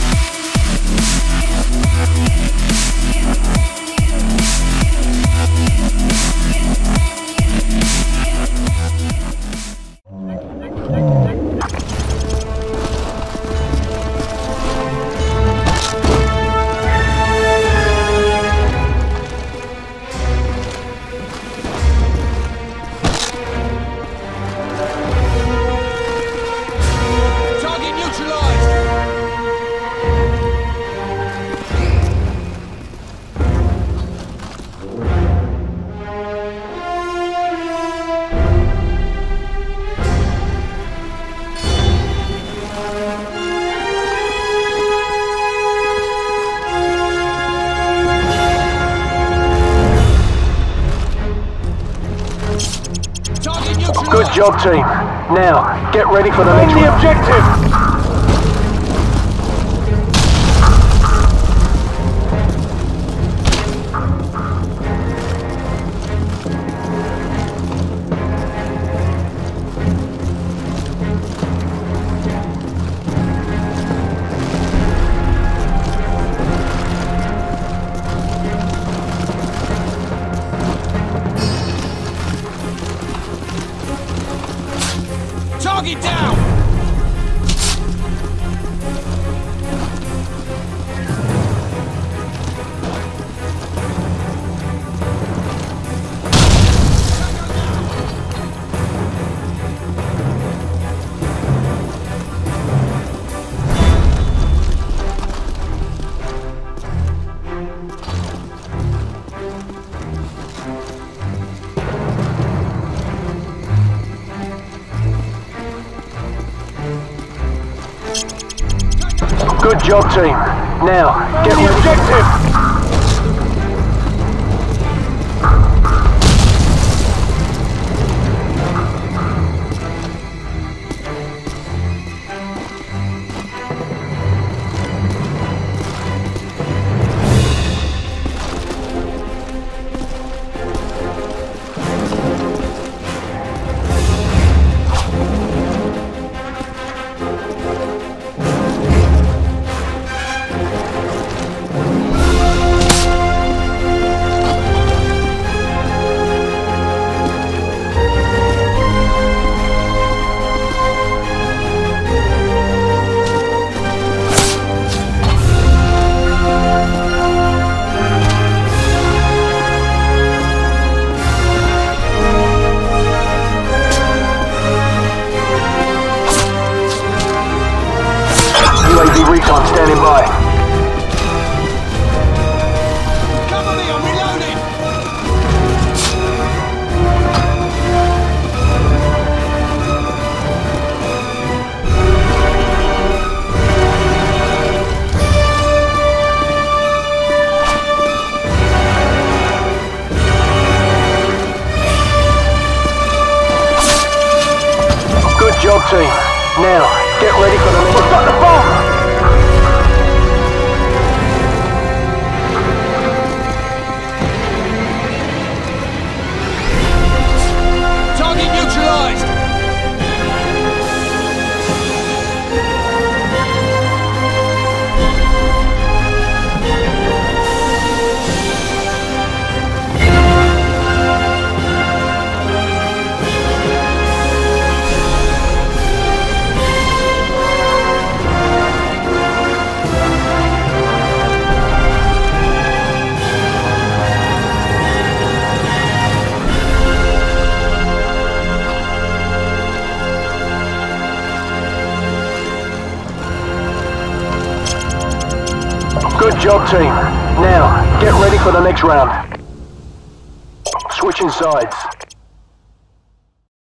Target job, team. Now, get ready for the next the objective. Target down! Job, team. Now, get the objective. Team. Now, get ready for the next. Got the bomb! Good job, team. Now, get ready for the next round. Switching sides.